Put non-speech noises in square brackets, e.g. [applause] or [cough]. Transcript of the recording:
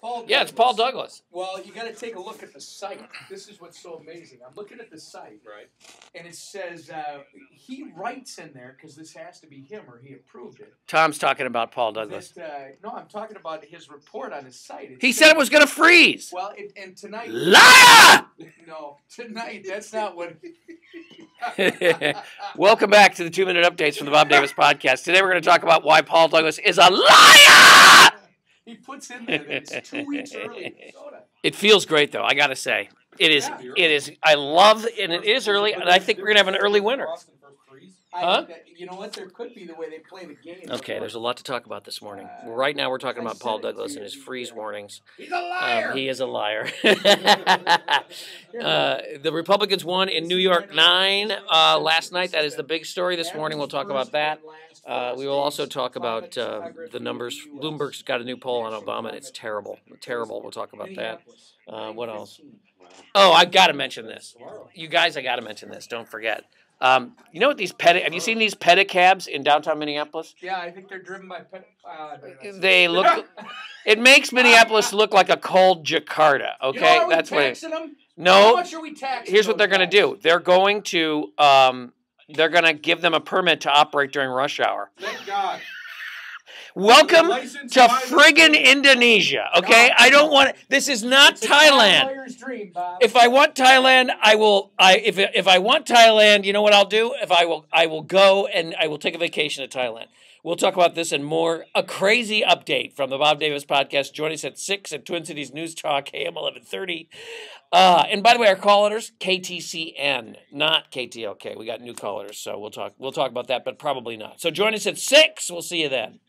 Paul Yeah, it's Paul Douglas. Well, you got to take a look at the site. This is what's so amazing. I'm looking at the site, Right. and it says uh, he writes in there because this has to be him or he approved it. Tom's talking about Paul Douglas. That, uh, no, I'm talking about his report on his site. It He said it was going to freeze. Well, it, and tonight. Liar! [laughs] No, tonight. That's not what. [laughs] Welcome back to the two minute updates from the Bob Davis podcast. Today we're going to talk about why Paul Douglas is a liar. He puts in there that it's two weeks early in Minnesota. It feels great though. I got to say, it is. Yeah. It is. I love, and it is early, and I think we're going to have an early winter. Boston first freeze. I Huh? think that, you know what? There could be the way they play the game. Okay, there's a lot to talk about this morning. Right now, we're talking about Paul Douglas and his freeze warnings. He's a liar. Um, he is a liar. [laughs] [laughs] uh, the Republicans won in New York 9 uh, last night. That is the big story this morning. We'll talk about that. Uh, we will also talk about uh, the numbers. Bloomberg's got a new poll on Obama, and it's terrible. Terrible. We'll talk about that. Uh, what else? Oh, I've got to mention this. You guys, I got to mention this. Don't forget. Um, you know what these pedi- Have you seen these pedicabs in downtown Minneapolis? Yeah, I think they're driven by. Pet, uh, They look. [laughs] It makes Minneapolis look like a cold Jakarta. You know, Okay, that's what. Them? How no, much are we taxing? here's what they're going to do. They're going to. Um, they're going to give them a permit to operate during rush hour. Thank God. Welcome to friggin' Indonesia. Okay, I don't want. This is not Thailand. dream. If I want Thailand, I will. I if if I want Thailand, you know what I'll do? If I will, I will go and I will take a vacation to Thailand. We'll talk about this and more. A crazy update from the Bob Davis podcast. Join us at six at Twin Cities News Talk AM eleven thirty. Uh, and by the way, our call letters KTCN, not KTLK. We got new callers, so we'll talk. We'll talk about that, but probably not. So join us at six. We'll see you then.